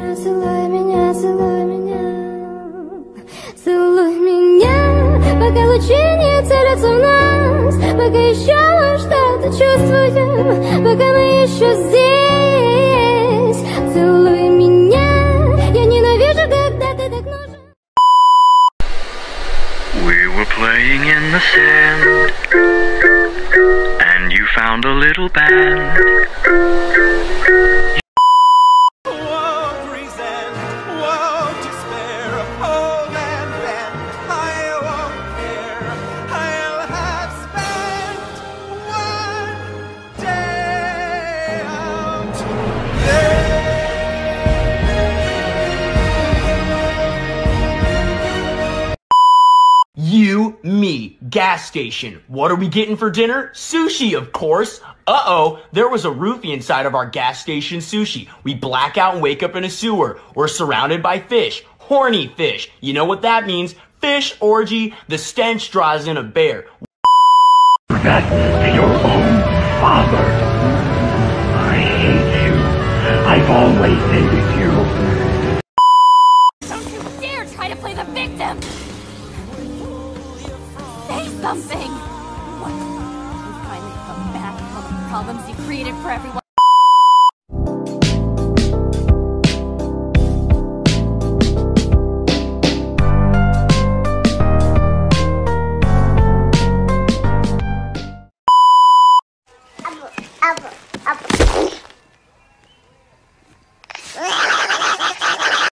целуй меня, целуй меня. Целуй меня, пока лучи не целятся в нас, пока еще что-то чувствуем, пока мы еще здесь. Целуй меня, я ненавижу, когда ты так нужен. We were playing in the sand, and you found a little band. Me, gas station. What are we getting for dinner? Sushi, of course. Uh oh, there was a roofie inside of our gas station sushi. We black out and wake up in a sewer. We're surrounded by fish. Horny fish. You know what that means? Fish orgy. The stench draws in a bear. that to your own father. I hate you. I've always hated you. Don't you dare try to play the victim! Something! What? You finally come back all the problems you created for everyone?